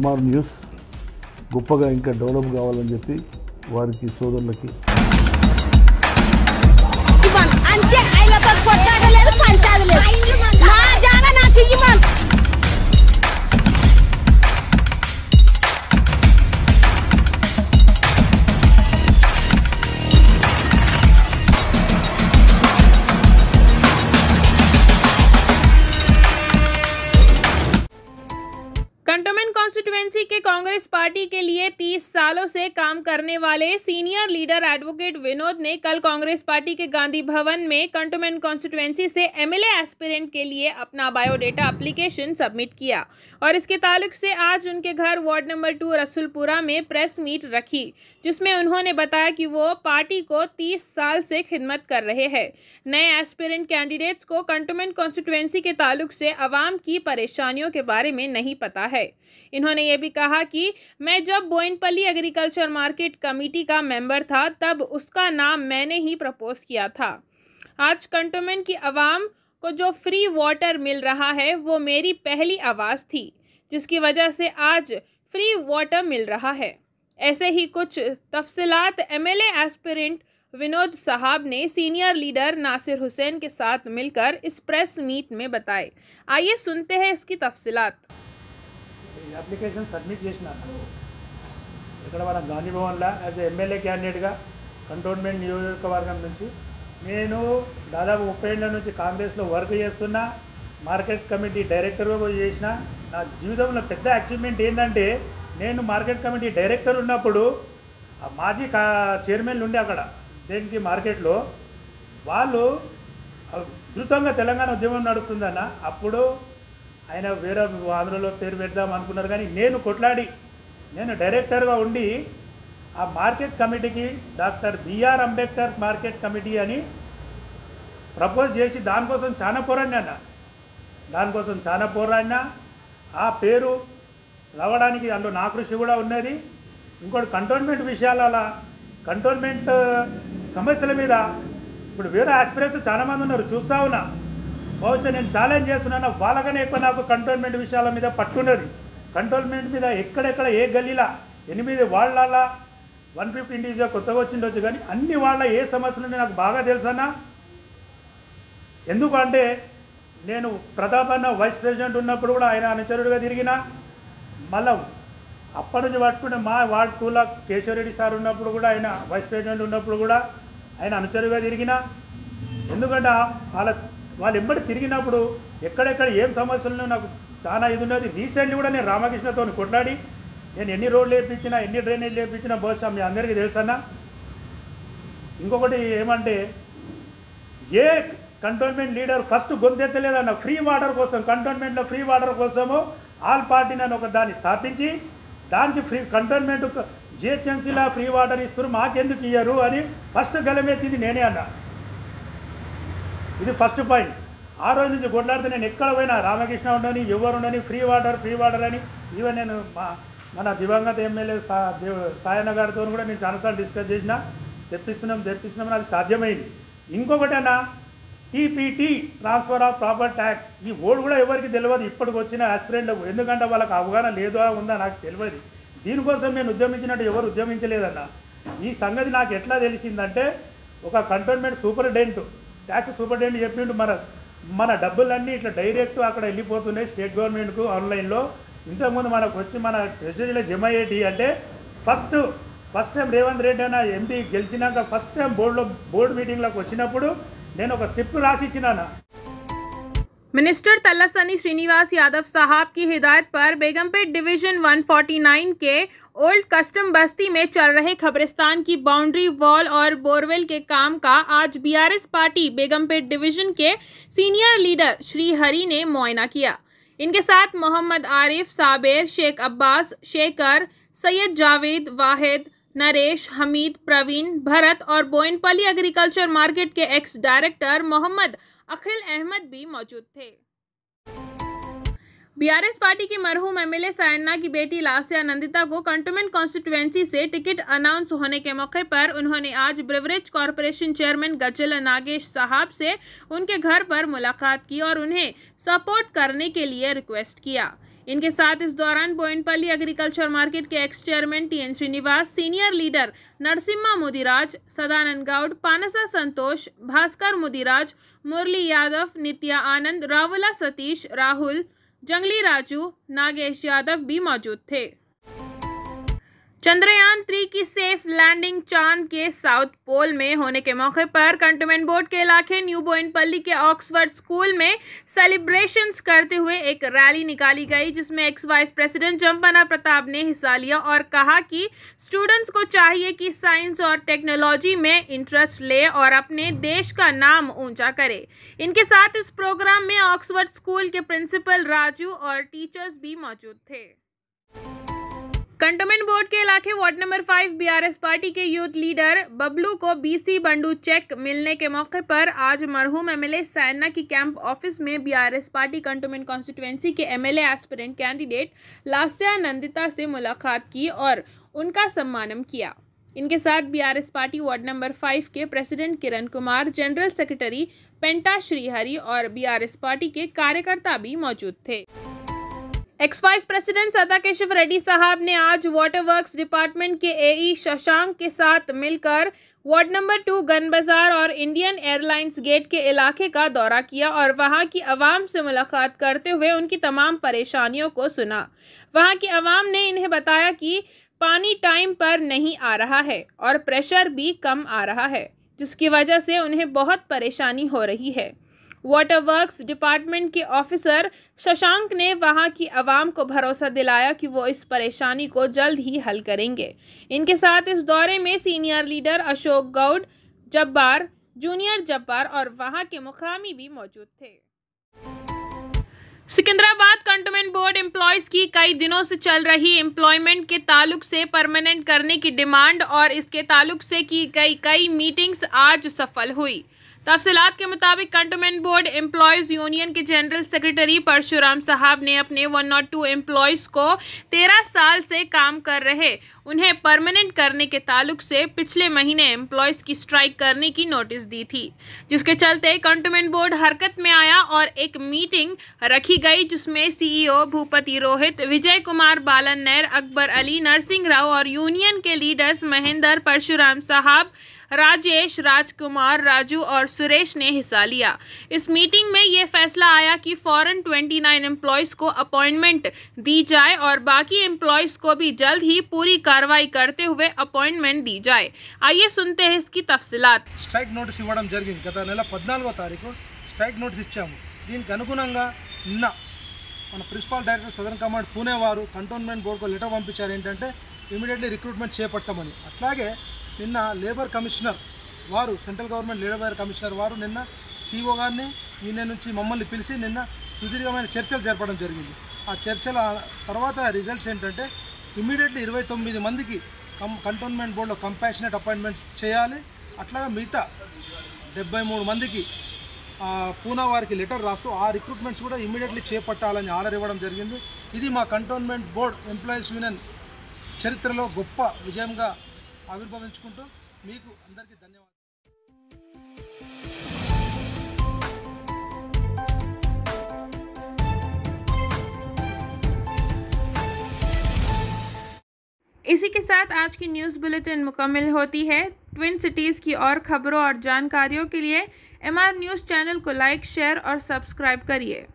MR news గొప్పగా ఇంకా develop కావాలని చెప్పి వారికి సోదరులకి कॉन्स्टिट्यूएंसी के कांग्रेस पार्टी के लिए 30 सालों से काम करने वाले सीनियर लीडर एडवोकेट विनोद ने कल कांग्रेस पार्टी के गांधी भवन में कंटोनमेंट कॉन्स्टिट्यूएंसी से एमएलए एस्पिरेंट के लिए अपना बायोडेटा एप्लीकेशन सबमिट किया और इसके ताल्लुक से आज उनके घर वार्ड नंबर टू रसुलपुरा में प्रेस मीट रखी, जिसमें उन्होंने बताया कि वो पार्टी को 30 साल से खिदमत कर रहे हैं। नए एस्पिरेंट कैंडिडेट्स को कंटोनमेंट कॉन्स्टिट्यूएंसी के ताल्लुक से आवाम की परेशानियों के बारे में नहीं पता है। इन्होंने ये भी कहा कि मैं जब बोइनपल्ली एग्रीकल्चर मार्केट कमेटी का मेंबर था, तब उसका नाम मैंने ही प्रपोज किया था। आज कंटोनमेंट की आवाम को जो फ्री वाटर मिल रहा है, वो मेरी पहली आवाज़ थी, जिसकी वजह से आज फ्री वाटर मिल रहा है। ऐसे ही कुछ तफसीलात एमएलए एस्पिरेंट विनोद साहब ने सीनियर लीडर नासिर हुसैन के साथ मिलकर इस प्रेस मीट में बताए। आइए सुनते हैं इसकी तफसीलात। అప్లికేషన్ సబ్మిట్ చేసినాను ఇక్కడ మన గాంధీ భవన్లో యాజ్ ఎమ్మెల్యే క్యాండిడేట్గా కంటోన్మెంట్ నియోజకవర్గం నుంచి నేను దాదాపు ముప్పై ఏళ్ళ నుంచి కాంగ్రెస్లో వర్క్ చేస్తున్నా మార్కెట్ కమిటీ డైరెక్టర్గా కూడా చేసిన. నా జీవితంలో పెద్ద అచీవ్మెంట్ ఏంటంటే నేను మార్కెట్ కమిటీ డైరెక్టర్ ఉన్నప్పుడు మాజీ కా చైర్మన్లు ఉండే అక్కడ దేనికి మార్కెట్లో వాళ్ళు అద్భుతంగా తెలంగాణ ఉద్యమం నడుస్తుందన్న అప్పుడు ఆయన వేరే ఆంధ్రలో పేరు పెడదాం అనుకున్నారు కానీ నేను కొట్లాడి నేను డైరెక్టర్గా ఉండి ఆ మార్కెట్ కమిటీకి doctor BR Ambedkar market committee అని ప్రపోజ్ చేసి దానికోసం చాలా పోరాడినా అన్న. దానికోసం చాలా పోరాడినా. ఆ పేరు రావడానికి అందులో నా కృషి కూడా ఉన్నది. ఇంకోటి కంటోన్మెంట్ విషయాల కంటోన్మెంట్ సమస్యల మీద ఇప్పుడు వేరే ఆస్పిరెంట్స్ చాలామంది ఉన్నారు చూస్తా ఉన్నా. బహుశా నేను ఛాలెంజ్ చేస్తున్నాను? వాళ్ళకనే ఎక్కువ నాకు కంటోన్మెంట్ విషయాల మీద పట్టున్నది. కంటోన్మెంట్ మీద ఎక్కడెక్కడ ఏ గల్లీలా ఎనిమిది వాళ్ళ వన్ ఫిఫ్టీ ఇండివిజువల్ కొత్తగా వచ్చిండొచ్చు కానీ అన్ని వాళ్ళ ఏ సమస్యలు నాకు బాగా తెలుసన్నా? ఎందుకంటే నేను ప్రతాప్ అన్న వైస్ ప్రెసిడెంట్ ఉన్నప్పుడు కూడా ఆయన అనుచరుడిగా తిరిగిన మళ్ళా అప్పటి నుంచి పట్టుకుంటే మా వార్డ్ టూలో కేశవరెడ్డి సార్ ఉన్నప్పుడు కూడా ఆయన వైస్ ప్రెసిడెంట్ ఉన్నప్పుడు కూడా ఆయన అనుచరుగా తిరిగిన. ఎందుకంటే వాళ్ళ వాళ్ళు ఎంబడి తిరిగినప్పుడు ఎక్కడెక్కడ ఏం సమస్యలు నాకు చాలా ఇది ఉన్నది. రీసెంట్లీ కూడా నేను రామకృష్ణతో కొట్లాడి నేను ఎన్ని రోడ్లు వేయించినా ఎన్ని డ్రైనేజ్ వేయించినా బహుశా మీ అందరికీ తెలుసన్నా. ఇంకొకటి ఏమంటే ఏ కంటోన్మెంట్ లీడర్ ఫస్ట్ గొంతెత్తలేదన్న ఫ్రీ వాటర్ కోసం కంటోన్మెంట్లో ఫ్రీ వాటర్ కోసము ఆల్ పార్టీ అని ఒక దాన్ని స్థాపించి దానికి ఫ్రీ కంటోన్మెంట్ జిహెచ్ఎంసీలా ఫ్రీ వాటర్ ఇస్తున్నారు మాకెందుకు ఇయ్యరు అని ఫస్ట్ గలమెత్తింది నేనే అన్నా. ఇది ఫస్ట్ పాయింట్ ఆ రోజు నుంచి కొట్లాడితే నేను ఎక్కడ పోయినా రామకృష్ణ ఉండని ఎవరు ఉండని ఫ్రీ వాటర్ ఫ్రీ వాటర్ అని. ఈవెన్ నేను మా మన దివంగత ఎమ్మెల్యే సా సాయన్న గారితో కూడా నేను చాలాసార్లు డిస్కస్ చేసిన. తెప్పిస్తున్నాం తెప్పిస్తున్నాం అది సాధ్యమైంది. ఇంకొకటి TPT transfer of proper tax ఈ ఓడ్ కూడా ఎవరికి తెలియదు. ఇప్పటికి వచ్చిన ఆస్పిరెంట్లకు ఎందుకంటే వాళ్ళకి అవగాహన లేదో ఉందా నాకు తెలియదు. దీనికోసం నేను ఉద్యమించినట్టు ఎవరు ఉద్యమించలేదన్న. ఈ సంగతి నాకు ఎట్లా తెలిసిందంటే ఒక కంటోన్మెంట్ సూపరింటెండెంట్ ట్యాక్స్ సూపరింటెండెంట్ చెప్పిండు. మన మన డబ్బులన్నీ ఇట్లా డైరెక్ట్ అక్కడ వెళ్ళిపోతున్నాయి స్టేట్ గవర్నమెంట్కు ఆన్లైన్లో ఇంతకుముందు మనకు వచ్చి మన ట్రెజరీలో జమ అయ్యేటి అంటే first first time Revanth Reddy అన్న ఎంపీ గెలిచినాక ఫస్ట్ టైం బోర్డులో బోర్డు మీటింగ్లోకి వచ్చినప్పుడు నేను ఒక స్లిప్ రాసి ఇచ్చినాను? मिनिस्टर तल्लासनी श्रीनिवास यादव साहब की हिदायत पर बेगमपेट डिवीज़न 149 के ओल्ड कस्टम बस्ती में चल रहे खबरिस्तान की बाउंड्री वॉल और बोरवेल के काम का आज बीआरएस पार्टी बेगमपेट डिवीज़न के सीनियर लीडर श्री हरि ने मुआयना किया। इनके साथ मोहम्मद आरिफ, साबिर, शेख अब्बास, शेखर, सैयद जावेद, वाहिद, नरेश, हमीद, प्रवीण, भरत और बोइनपली एग्रीकल्चर मार्केट के एक्स डायरेक्टर मोहम्मद अखिल अहमद भी मौजूद थे। बीआरएस पार्टी की मरहूम एमएलए सायन्ना की बेटी लासिया नंदिता को कंटोनमेंट कॉन्स्टिट्युएंसी से टिकट अनाउंस होने के मौके पर उन्होंने आज beverage corporation chairman Gajjala Nagesh साहब से उनके घर पर मुलाकात की और उन्हें सपोर्ट करने के लिए रिक्वेस्ट किया। इनके साथ इस दौरान बोइनपाली एग्रीकल्चर मार्केट के ex chairman T N Srinivas, senior leader Narasimha Mudiraj, Sadanand Goud, Pansa Santosh, Bhaskar Mudiraj, Murali Yadav, Nitya Anand, Ravula Satish, Rahul, Jangili Raju, Nagesh Yadav भी मौजूद थे। चंद्रयान थ्री की सेफ़ लैंडिंग चाँद के south pole में होने के मौके पर कंटोनमेंट बोर्ड के इलाके न्यू बोइनपल्ली के ऑक्सफर्ड स्कूल में सेलिब्रेशंस करते हुए एक रैली निकाली गई, जिसमें ex vice president Jampana Pratap ने हिस्सा लिया और कहा कि स्टूडेंट्स को चाहिए कि साइंस और टेक्नोलॉजी में इंटरेस्ट ले और अपने देश का नाम ऊँचा करे। इनके साथ इस प्रोग्राम में ऑक्सफर्ड स्कूल के प्रिंसिपल राजू और टीचर्स भी मौजूद थे। कंटोनमेंट बोर्ड के इलाके ward number five BRS party के यूथ लीडर बबलू को बीसी बंडू चेक मिलने के मौके पर आज मरहूम एमएलए सैना की कैंप ऑफ़िस में बीआरएस पार्टी कंटोनमेंट कॉन्स्टिट्यूएंसी के MLA aspirant candidate Lasya Nandita से मुलाकात की और उनका सम्मानम किया। इनके साथ BRS party ward number five के president Kiran Kumar, general secretary Penta Srihari और बीआरएस पार्टी के कार्यकर्ता भी मौजूद थे। एक्स वाइस प्रेसिडेंट सदा केशव रेड्डी साहब ने आज वाटर वर्क्स डिपार्टमेंट के एई शशांक के साथ मिलकर वार्ड नंबर टू गन बाज़ार और इंडियन एयरलाइंस गेट के इलाके का दौरा किया और वहाँ की आवाम से मुलाकात करते हुए उनकी तमाम परेशानियों को सुना। वहाँ की आवाम ने इन्हें बताया कि पानी टाइम पर नहीं आ रहा है और प्रेशर भी कम आ रहा है, जिसकी वजह से उन्हें बहुत परेशानी हो रही है। वाटर वर्क्स डिपार्टमेंट के ऑफिसर शशांक ने वहाँ की आवाम को भरोसा दिलाया कि वो इस परेशानी को जल्द ही हल करेंगे। इनके साथ इस दौरे में senior leader Ashok Goud, Jabbar junior Jabbar और वहाँ के मुकामी भी मौजूद थे। सिकंदराबाद कंटोनमेंट बोर्ड एम्प्लॉयज़ की कई दिनों से चल रही एम्प्लॉयमेंट के ताल्लुक से परमानेंट करने की डिमांड और इसके ताल्लुक से की गई कई मीटिंग्स आज सफल हुई। तफसीलात के मुताबिक कंटोनमेंट बोर्ड एम्प्लॉयज़ यूनियन के जनरल सेक्रेटरी परशुराम साहब ने अपने वन नॉट टू एम्प्लॉयज़ को तेरह साल से काम कर रहे, उन्हें परमानेंट करने के ताल्लुक से पिछले महीने एम्प्लॉयज़ की स्ट्राइक करने की नोटिस दी थी, जिसके चलते कंटोनमेंट बोर्ड हरकत में आया और एक मीटिंग रखी गई, जिसमें सीईओ भूपति रोहित, विजय कुमार बालन नैर, अकबर अली, नरसिंह राव और यूनियन के लीडर्स महेंद्र परशुराम साहब राजेश राजकुमार राजू और सुरेश ने हिस्सा लिया इस मीटिंग में ये फैसला आया कि फॉरन 29 एम्प्लॉयज़ को अपॉइंटमेंट दी जाए और बाकी एम्प्लॉयज़ को भी जल्द ही पूरी कार्रवाई करते हुए अपॉइंटमेंट दी जाए आइए सुनते हैं इसकी तफसीलात స్ట్రైక్ నోటీస్ ఇవ్వడం జరిగింది గత నెల పద్నాలుగో తారీఖు స్ట్రైక్ నోటీస్ ఇచ్చాము దీనికి అనుగుణంగా నిన్న మన principal director southern command Pune వారు కంటోన్మెంట్ బోర్డుకు లెటర్ పంపించారు ఏంటంటే ఇమీడియట్లీ రిక్రూట్మెంట్ చేపట్టమని అట్లాగే నిన్న లేబర్ కమిషనర్ వారు సెంట్రల్ గవర్నమెంట్ లేబర్ కమిషనర్ వారు నిన్న సీఓ గారిని ఈయన నుంచి మమ్మల్ని పిలిచి నిన్న సుదీర్ఘమైన చర్చలు జరపడం జరిగింది. ఆ చర్చల తర్వాత రిజల్ట్స్ ఏంటంటే ఇమీడియట్లీ ఇరవై తొమ్మిది మందికి కం కంటోన్మెంట్ బోర్డులో కంపాషనేట్ అపాయింట్మెంట్స్ చేయాలి. అట్లాగే మిగతా డెబ్బై మూడు మందికి పూనా వారికి లెటర్ రాస్తూ ఆ రిక్రూట్మెంట్స్ కూడా ఇమీడియట్లీ చేపట్టాలని ఆర్డర్ ఇవ్వడం జరిగింది. ఇది మా కంటోన్మెంట్ బోర్డ్ ఎంప్లాయీస్ యూనియన్ చరిత్రలో గొప్ప విజయంగా ఆవిర్భవించుకుంటూ మీకు అందరికీ ధన్యవాదాలు इसी के साथ आज की न्यूज़ बुलेटिन मुकम्मल होती है ट्विन सिटीज़ की और खबरों और जानकारियों के लिए एम आर न्यूज़ चैनल को लाइक शेयर और सब्सक्राइब करिए